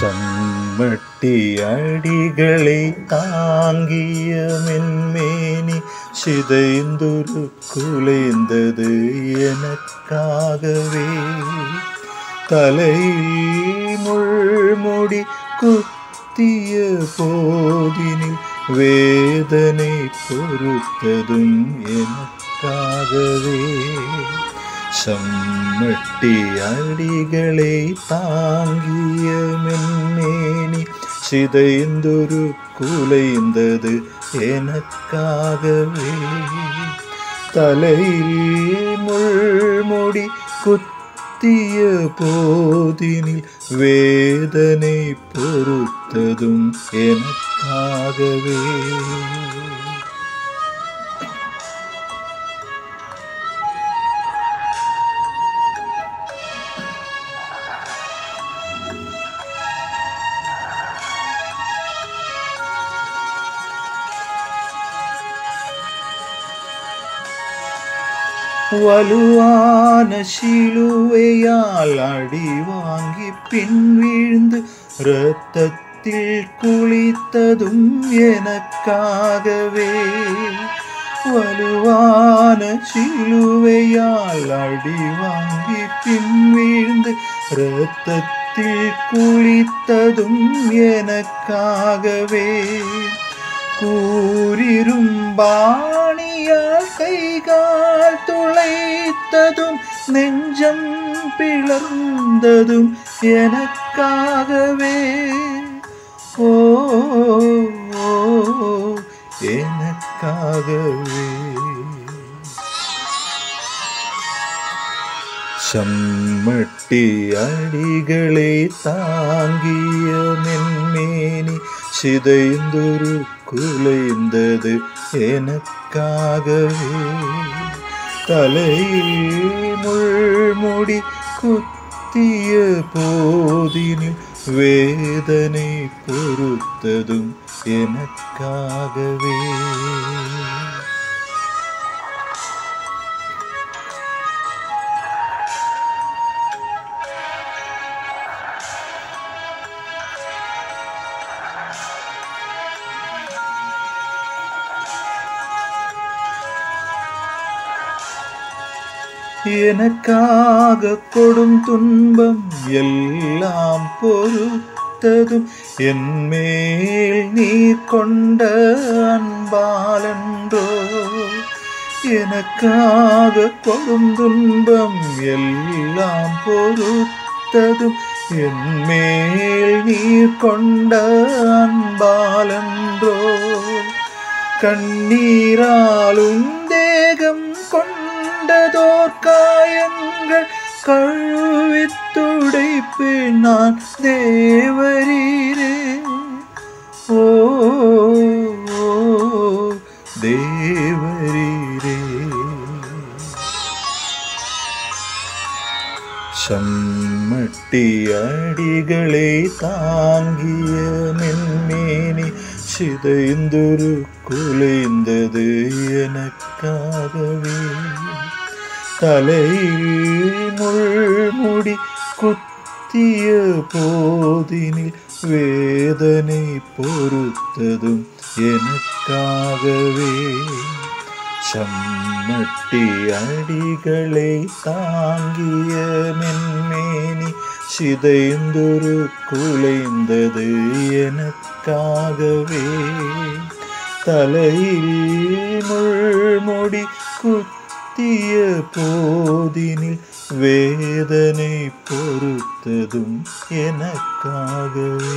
சம்மட்டி அடிகளை தாங்கிய மென்மேனி சிதைந்துரு குலைந்தது எனக்காகவே. தலை முள்முடி குத்திய போதினில் வேதனை பொறுத்ததும் எனக்காகவே. சம்மட்டி அடிகளை தாங்கிய மென்மேனி சிதைந்தொரு குலைந்தது எனக்காகவே. தலையில் முள்முடி குத்திய போதினில் வேதனை பொறுத்ததும் எனக்காகவே. வலுவான சிலுவையால் அடி வாங்கி பின் வீழ்ந்து இரத்தத்தில் குளித்ததும் எனக்காகவே. வலுவான சிலுவையால் அடி வாங்கி பின் வீழ்ந்து இரத்தத்தில் குளித்ததும் எனக்காகவே. கூறிரும் பாணியால் துளைத்ததும் நெஞ்சம் பிளர்ந்ததும் எனக்காகவே. ஓ, எனக்காகவே. சம்மட்டி அடிகளை தாங்கிய மென்மேனி சிதைந்தொரு குலைந்தது எனக்காகவே. தலையில் முள்முடி குத்திய போதினில் வேதனை பொறுத்ததும் எனக்காகவே. எனக்காக கொடும் துன்பம் எல்லாம் பொறுத்ததும் என்மேல் நீ கொண்ட அன்பாலன்றோ. எனக்காக கொடும் துன்பம் எல்லாம் பொறுத்ததும் என்மேல் நீ கொண்ட அன்பாலன்றோ. கண்ணீராலும் தேகம் கொண்டதோர் காயங்கள் கழுவித் துடைப்பேன் நான் தேவரீரே ஓ ஓ, தேவரீரே சம்மட்டி அடிகளை தாங்கிய மென்மேனி சிதைந்தொரு குலைந்தது எனக்காகவே தலையில் முள்முடி குத்திய போதினில் வேதனை பொறுத்ததும் எனக்காகவே. சம்மட்டி அடிகளை தாங்கிய மென்மேனி சிதைந்தொரு குலைந்தது எனக்காகவே. தலையில் முள்முடி குத்திய போதினில் வேதனை பொறுத்ததும் எனக்காகவே.